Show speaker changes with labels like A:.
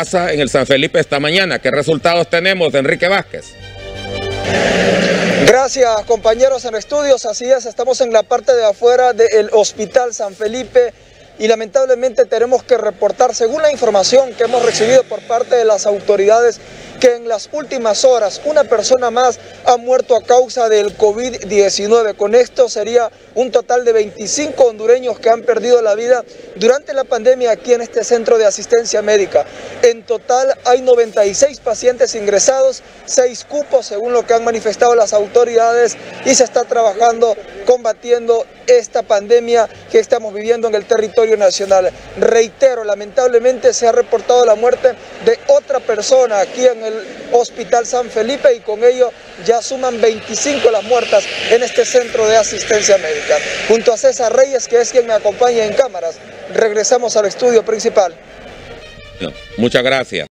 A: en el San Felipe esta mañana? ¿Qué resultados tenemos, Enrique Vázquez?
B: Gracias compañeros en estudios, así es, estamos en la parte de afuera del Hospital San Felipe y lamentablemente tenemos que reportar, según la información que hemos recibido por parte de las autoridades, que en las últimas horas una persona más ha muerto a causa del COVID-19. Con esto sería un total de 25 hondureños que han perdido la vida durante la pandemia aquí en este centro de asistencia médica. En total hay 96 pacientes ingresados, 6 cupos según lo que han manifestado las autoridades y se está trabajando combatiendo esta pandemia que estamos viviendo en el territorio nacional. Reitero, lamentablemente se ha reportado la muerte de otra persona aquí en el Hospital San Felipe y con ello ya suman 25 las muertas en este centro de asistencia médica. Junto a César Reyes, que es quien me acompaña en cámaras, regresamos al estudio principal.
A: Muchas gracias.